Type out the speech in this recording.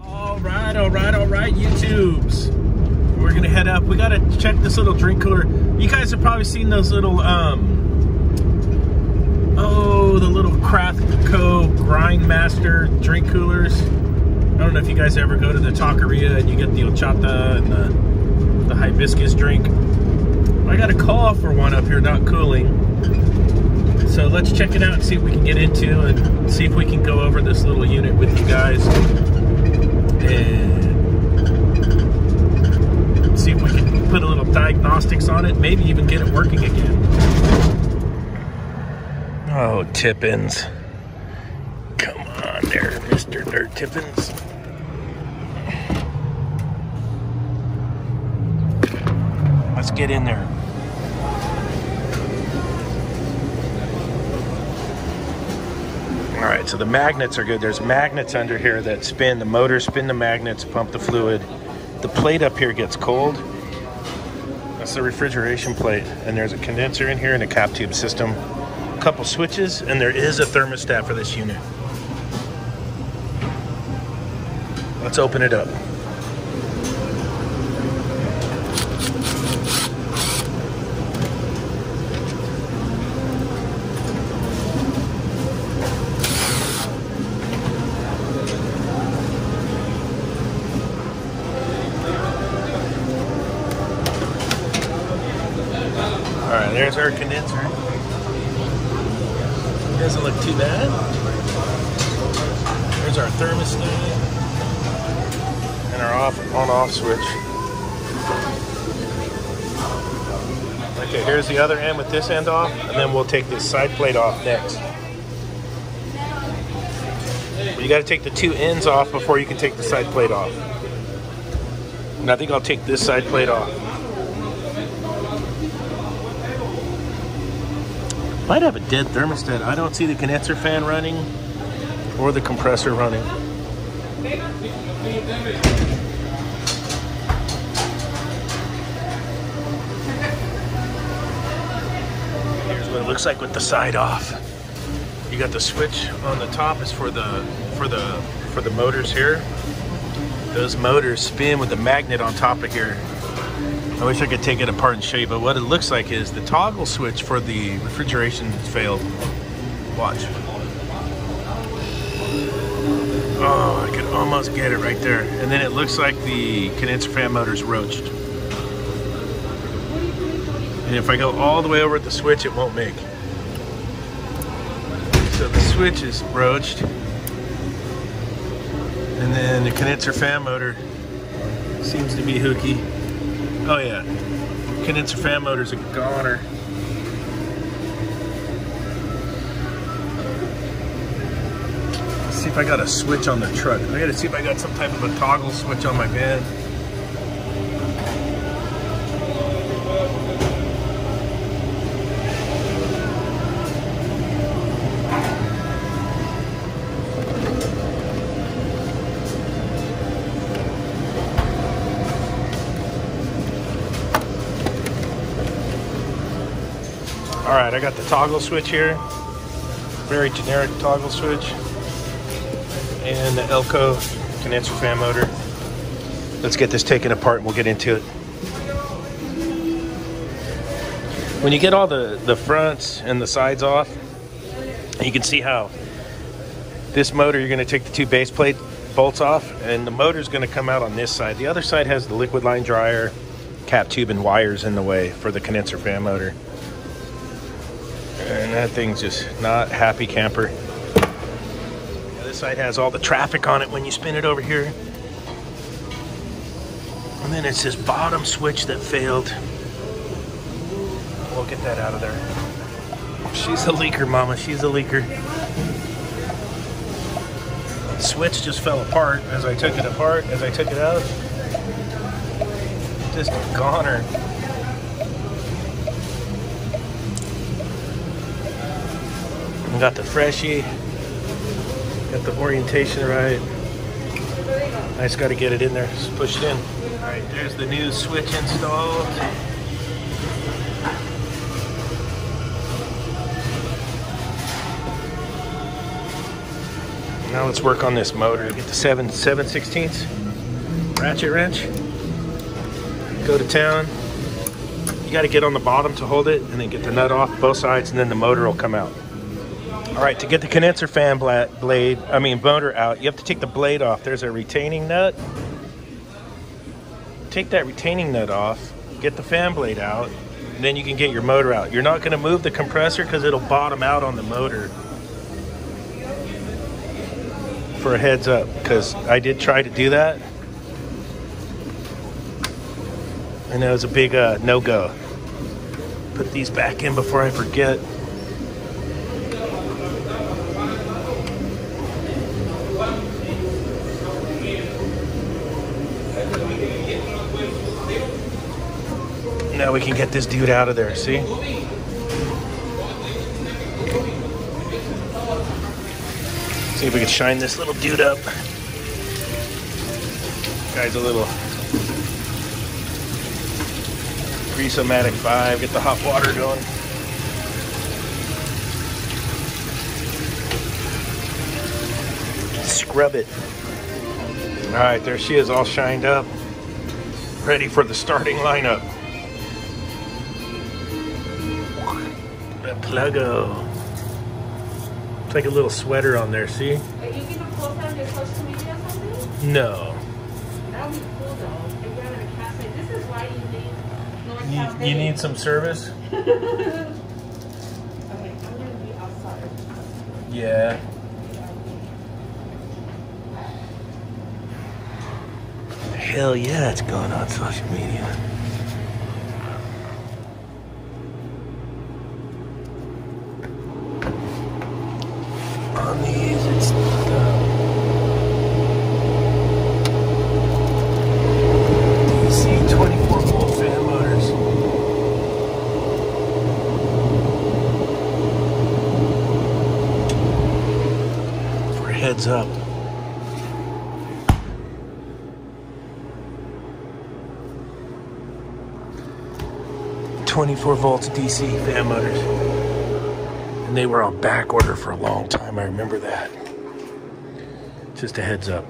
All right, all right, all right, YouTubes. We're gonna head up. We gotta check this little drink cooler. You guys have probably seen those little, um, oh, the little Craft Co. Grindmaster drink coolers. I don't know if you guys ever go to the taqueria and you get the horchata and the hibiscus drink. I got a call for one up here, not cooling. So let's check it out and see if we can get into and see if we can go over this little unit with you guys and see if we can put a little diagnostics on it, maybe even get it working again. Oh, Tippins. Come on there, Mr. Nerd Tippins. Let's get in there. All right, so the magnets are good. There's magnets under here that spin the motor, spin the magnets, pump the fluid. The plate up here gets cold. That's the refrigeration plate. And there's a condenser in here and a cap tube system. A couple switches, and there is a thermostat for this unit. Let's open it up. Our condenser. Doesn't look too bad. There's our thermostat and our off on-off switch. Okay, here's the other end with this end off, and then we'll take this side plate off next. You got to take the two ends off before you can take the side plate off. And I think I'll take this side plate off. Might have a dead thermostat. I don't see the condenser fan running or the compressor running. Here's what it looks like with the side off. You got the switch on the top is for the for the for the motors here. Those motors spin with the magnet on top of here. I wish I could take it apart and show you, but what it looks like is the toggle switch for the refrigeration failed. Watch. Oh, I could almost get it right there. And then it looks like the condenser fan motor's roached. And if I go all the way over at the switch, it won't make. So the switch is roached. And then the condenser fan motor seems to be hooky. Oh yeah, condenser fan motor's a goner. Let's see if I got a switch on the truck. I gotta see if I got some type of a toggle switch on my van. All right, I got the toggle switch here. Very generic toggle switch. And the Elco condenser fan motor. Let's get this taken apart and we'll get into it. When you get all the, the fronts and the sides off, you can see how this motor, you're gonna take the two base plate bolts off and the motor's gonna come out on this side. The other side has the liquid line dryer, cap tube and wires in the way for the condenser fan motor. And that thing's just not happy camper. Yeah, this side has all the traffic on it when you spin it over here. And then it's this bottom switch that failed. We'll get that out of there. She's a leaker, mama. She's a leaker. Switch just fell apart as I took it apart, as I took it out. Just a goner. Got the freshie. Got the orientation right. I just got to get it in there. Just push it in. All right, there's the new switch installed. Now let's work on this motor. Get the 7 7 16ths ratchet wrench. Go to town. You got to get on the bottom to hold it and then get the nut off both sides and then the motor will come out. All right, to get the condenser fan blade, I mean motor out, you have to take the blade off. There's a retaining nut. Take that retaining nut off, get the fan blade out, and then you can get your motor out. You're not going to move the compressor because it'll bottom out on the motor. For a heads up, because I did try to do that. And it was a big uh, no-go. Put these back in before I forget. Now we can get this dude out of there, see? See if we can shine this little dude up. Guy's a little Grease-O-Matic 5, get the hot water going. Scrub it. All right, there she is all shined up. Ready for the starting lineup. The pluggo. It's like a little sweater on there, see? Are you gonna post on your social media or something? No. That would be cool though. If you're having a cast like this is why you need North You, you need some service? Okay, I'm gonna be outside. Yeah. Hell yeah, it's going on social media. On these, it's uh, DC 24 volt fan motors. For heads up. Twenty-four volts DC fan motors, and they were on back order for a long time. I remember that. Just a heads up.